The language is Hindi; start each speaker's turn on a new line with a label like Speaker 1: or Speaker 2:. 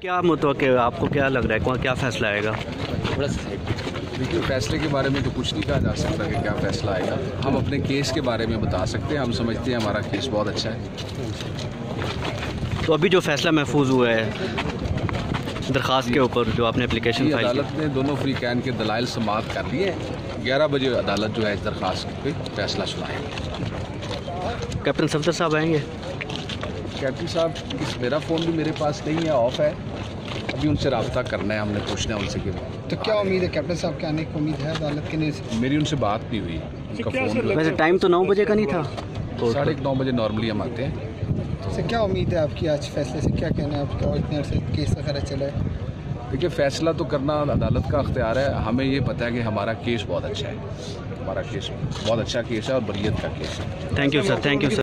Speaker 1: क्या मुतव आपको क्या लग रहा है? कौन क्या फैसला आएगा?
Speaker 2: देखिए फैसले के बारे में तो कुछ नहीं कहा जा सकता कि क्या फैसला आएगा। हम अपने केस के बारे में बता सकते हैं। हम समझते हैं हमारा केस बहुत अच्छा है।
Speaker 1: तो अभी जो फैसला महफूज हुआ है दरख्वास्त के ऊपर जो आपने एप्लीकेशन फ़ाइल
Speaker 2: अदालत ने दोनों फ्री कैन के दलाइल समाप्त कर लिए ग्यारह बजे अदालत जो है इस दरख्वास्त पे फैसला सुनाएगी।
Speaker 1: कैप्टन सफदर साहब आएँगे?
Speaker 2: कैप्टन साहब इस मेरा फ़ोन भी मेरे पास नहीं है ऑफ़ है। अभी उनसे रबता करना है हमने पूछना है उनसे कि
Speaker 3: तो क्या उम्मीद है कैप्टन साहब के आने की उम्मीद है अदालत के नहीं
Speaker 2: मेरी उनसे बात नहीं हुई उनका फ़ोन
Speaker 1: वैसे टाइम तो नौ बजे का नहीं था।
Speaker 2: साढ़े नौ बजे नॉर्मली हम आते हैं।
Speaker 3: से क्या उम्मीद है आपकी आज फैसले से? क्या कहना है आपका? और इतने अरसे केस वगैरह चला? है
Speaker 2: देखिए फैसला तो करना अदालत का अख्तियार है। हमें ये पता है कि हमारा केस बहुत अच्छा है। हमारा केस बहुत अच्छा केस है और बरीत का केस है।
Speaker 1: Thank you sir thank you sir